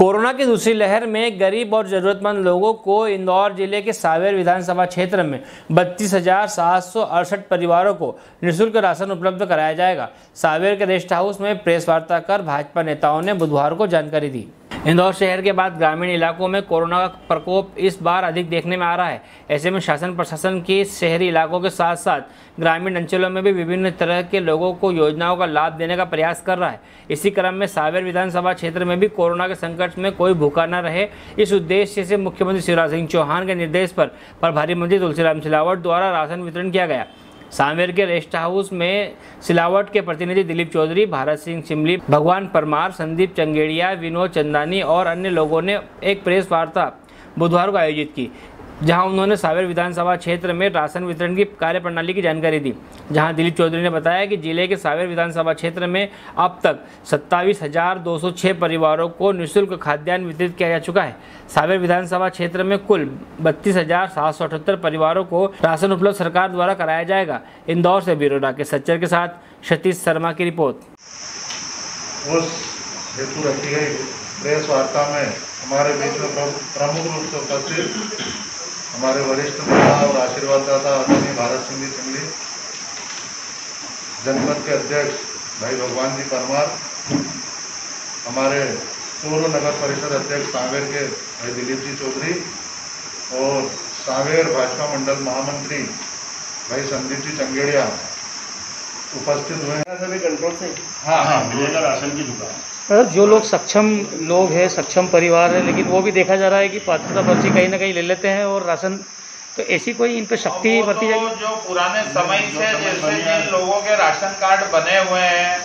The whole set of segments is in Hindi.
कोरोना की दूसरी लहर में गरीब और जरूरतमंद लोगों को इंदौर ज़िले के सावेर विधानसभा क्षेत्र में बत्तीस परिवारों को निःशुल्क राशन उपलब्ध कराया जाएगा। सावेर के रेस्ट हाउस में प्रेस वार्ता कर भाजपा नेताओं ने बुधवार को जानकारी दी। इंदौर शहर के बाद ग्रामीण इलाकों में कोरोना का प्रकोप इस बार अधिक देखने में आ रहा है। ऐसे में शासन प्रशासन के शहरी इलाकों के साथ साथ ग्रामीण अंचलों में भी विभिन्न तरह के लोगों को योजनाओं का लाभ देने का प्रयास कर रहा है। इसी क्रम में सावेर विधानसभा क्षेत्र में भी कोरोना के संकट में कोई भूखा न रहे। इस उद्देश्य से मुख्यमंत्री शिवराज सिंह चौहान के निर्देश पर प्रभारी मंत्री तुलसीराम सिलावट द्वारा राशन वितरण किया गया। सांवेर के रेस्ट हाउस में सिलावट के प्रतिनिधि दिलीप चौधरी, भारत सिंह सिमली भगवान परमार, संदीप चंगेड़िया, विनोद चंदानी और अन्य लोगों ने एक प्रेस वार्ता बुधवार को आयोजित की। जहाँ उन्होंने सावेर विधानसभा क्षेत्र में राशन वितरण की कार्यप्रणाली की जानकारी दी। जहाँ दिलीप चौधरी ने बताया कि ज़िले के सावेर विधानसभा क्षेत्र में अब तक सत्ताईस परिवारों को निःशुल्क खाद्यान्न वितरित किया जा चुका है। सावेर विधानसभा क्षेत्र में कुल बत्तीस परिवारों को राशन उपलब्ध सरकार द्वारा कराया जाएगा। इंदौर से ब्यूरो राकेश सच्चर के साथ सतीश शर्मा की रिपोर्ट। हेतु रखी गई प्रेस वार्ता में हमारे बीच में प्रमुख रूप से उपस्थित हमारे वरिष्ठ नेता और आशीर्वाद दाता आदरणीय भारत सिंह जी चिंगली जनपद के अध्यक्ष भाई भगवान जी परमार हमारे पूर्व नगर परिषद अध्यक्ष सांवेर के भाई दिलीप जी चौधरी और सांवेर भाजपा मंडल महामंत्री भाई संदीप जी चंगेड़िया उपस्थित हुए हैं। सभी कंट्रोल से? हाँ हाँ मिलेगा राशन की दुकान। मतलब जो लोग सक्षम लोग हैं सक्षम परिवार है लेकिन वो भी देखा जा रहा है कि पात्रता पर्ची कहीं ना कहीं ले लेते हैं और राशन तो ऐसी कोई इन पर शक्ति बरती तो जाएगी जो पुराने समय से जैसे जिन लोगों के राशन कार्ड बने हुए हैं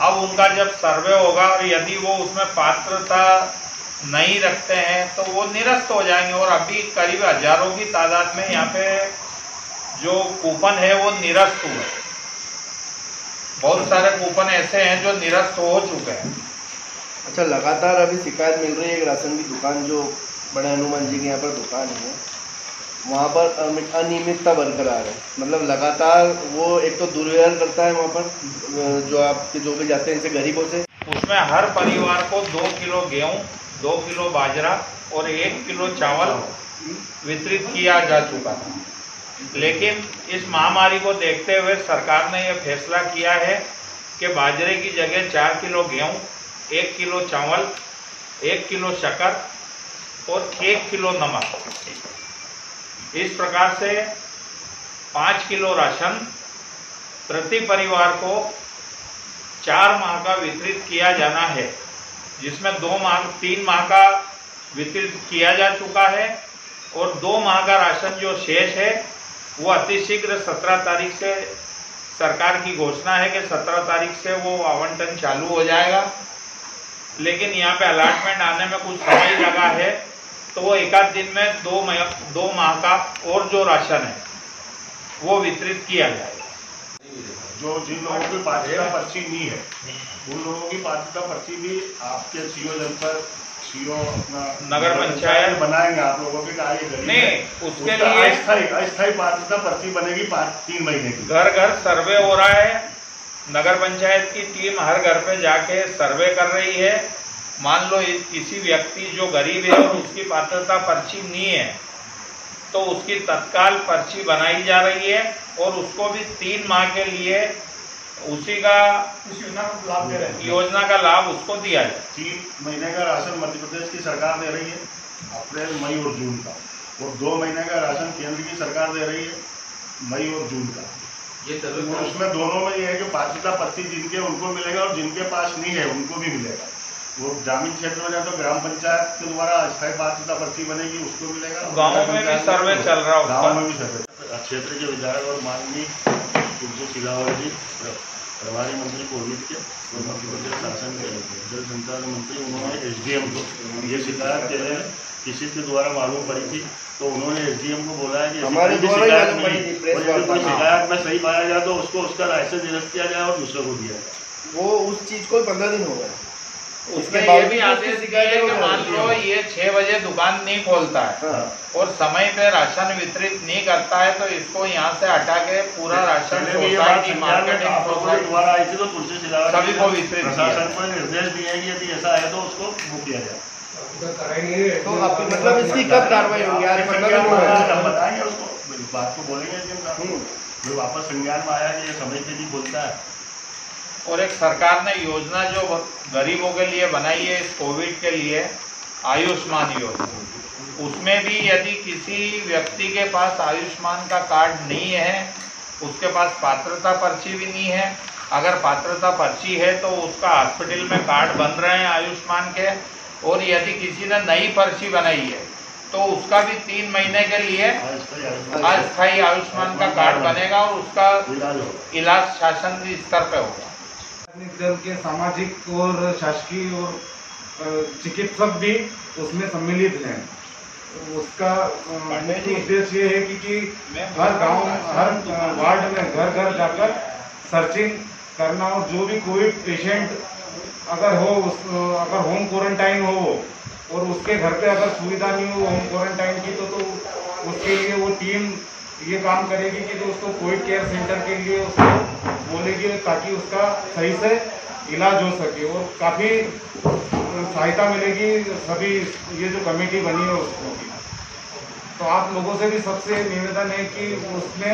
अब उनका जब सर्वे होगा और यदि वो उसमें पात्रता नहीं रखते हैं तो वो निरस्त हो जाएँगे और अभी करीब हज़ारों की तादाद में यहाँ पे जो कूपन है वो निरस्त हुए। बहुत सारे कूपन ऐसे हैं जो निरस्त हो चुके हैं। अच्छा लगातार अभी शिकायत मिल रही है कि राशन की दुकान जो बड़े हनुमान जी के यहाँ पर दुकान है। वहाँ पर अनियमित- अनियमितता बरकरार है। मतलब लगातार वो एक तो दुर्व्यवहार करता है वहाँ पर जो आपके जो भी जाते हैं इनसे गरीबों से। उसमें हर परिवार को दो किलो गेहूँ दो किलो बाजरा और एक किलो चावल वितरित किया जा चुका था। लेकिन इस महामारी को देखते हुए सरकार ने यह फैसला किया है कि बाजरे की जगह चार किलो गेहूँ, एक किलो चावल, एक किलो शक्कर और एक किलो नमक। इस प्रकार से पाँच किलो राशन प्रति परिवार को चार माह का वितरित किया जाना है, जिसमें दो माह, तीन माह का वितरित किया जा चुका है और दो माह का राशन जो शेष है वो अतिशीघ्र सत्रह तारीख से सरकार की घोषणा है कि सत्रह तारीख से वो आवंटन चालू हो जाएगा। लेकिन यहाँ पे अलाटमेंट आने में कुछ समय लगा है तो वो एक आध दिन में दो मह- दो माह का और जो राशन है, वो वितरित किया जाएगा। जो जिन लोगों की पात्रता पर्ची नहीं है, उन लोगों की पात्रता पर्ची भी आपके सीओ सीओ अपना नगर पंचायत? बनाएँगे आप लोगों के कार्य नहीं, उसके लिए- अस्थायी अस्थायी पात्रता पर्ची बनेगी पाँच तीन महीने की। घर घर सर्वे हो रहा है। नगर पंचायत की टीम हर घर पे जाके सर्वे कर रही है। मान लो किसी व्यक्ति जो गरीब है और उसकी पात्रता पर्ची नहीं है तो उसकी तत्काल पर्ची बनाई जा रही है और उसको भी तीन माह के लिए उसी का लाभ दे रहे हैं। योजना का लाभ उसको दिया है तीन महीने का राशन मध्य प्रदेश की सरकार दे रही है अप्रैल मई और जून का। और दो महीने का राशन केंद्र की सरकार दे रही है मई और जून का। ये और उसमें दोनों में ये है कि पात्रता पर्ची जिनके उनको मिलेगा और जिनके पास नहीं है उनको भी मिलेगा। वो ग्रामीण क्षेत्र में जाए तो ग्राम पंचायत के द्वारा अस्थायी पात्रता पर्ची बनेगी उसको मिलेगा। गाँव में भी सर्वे चल रहा है गाँव में भी सर्वे। क्षेत्र के विधायक और माननीय सिलावट जी प्रभारी मंत्री कोविड के मध्य शासन के जल संसाधन मंत्री उन्होंने एसडीएम को ये शिकायत के लिए किसी के द्वारा मालूम पड़ी थी तो उन्होंने एसडीएम को बोला है कि हमारी भी शिकायत नहीं, और यदि कोई शिकायत में सही पाया जाए तो उसको उसका लाइसेंस निरस्त किया जाए और दूसरे को दिया जाए। वो उस चीज़ को पंद्रह दिन हो उसने उसके ये भी आदेश है वो कि मान लो ये छह बजे दुकान नहीं खोलता है हाँ। और समय पे राशन वितरित नहीं करता है तो इसको यहाँ से हटा के पूरा राशन भी सोसाइटी मार्केटिंग तो सिलावट सभी को वितरित प्रशासन को निर्देश दिए कि यदि ऐसा है तो उसको वो किया जाए। तो अब मतलब इसकी कब कार्रवाई होगी? आज मतलब। हम बताएँगे उसको। बात को बोलेंगे हम्म। वापस संज्ञान में आया कि ये समय के लिए बोलता है और एक सरकार ने योजना जो गरीबों के लिए बनाई है इस कोविड के लिए आयुष्मान योजना। उसमें भी यदि किसी व्यक्ति के पास आयुष्मान का कार्ड नहीं है उसके पास पात्रता पर्ची भी नहीं है अगर पात्रता पर्ची है तो उसका हॉस्पिटल में कार्ड बन रहे हैं आयुष्मान के और यदि किसी ने नई पर्ची बनाई है तो उसका भी तीन महीने के लिए अस्थायी आयुष्मान का कार्ड बनेगा और उसका इलाज इलाज शासन स्तर पे होगा। राजनीतिक दल के सामाजिक और शासकीय और चिकित्सक भी उसमें सम्मिलित हैं। उसका मुख्य उद्देश्य ये है कि, कि हर गाँव हर वार्ड में घर घर जाकर सर्चिंग करना और जो भी कोविड पेशेंट अगर हो उस अगर होम क्वारंटाइन हो वो, और उसके घर पे अगर सुविधा नहीं हो होम क्वारंटाइन की तो तो उसके लिए वो टीम ये काम करेगी कि जो उसको कोविड केयर सेंटर के लिए उसको बोलेगी ताकि उसका सही से इलाज हो सके। और काफ़ी सहायता मिलेगी सभी, ये जो कमेटी बनी है उसको। भी तो आप लोगों से भी सबसे निवेदन है कि उसमें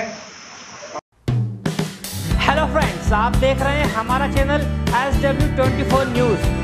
हेलो फ्रेंड्स आप देख रहे हैं हमारा channel S W twenty four news